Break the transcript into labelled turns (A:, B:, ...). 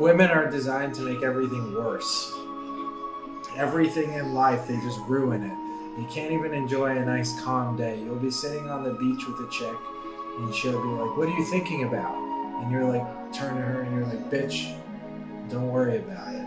A: women are designed to make everything worse. Everything in life, they just ruin it. You can't even enjoy a nice calm day. You'll be sitting on the beach with a chick, and she'll be like, "What are you thinking about?" And you're like, turn to her, and you're like, "Bitch, don't worry about it."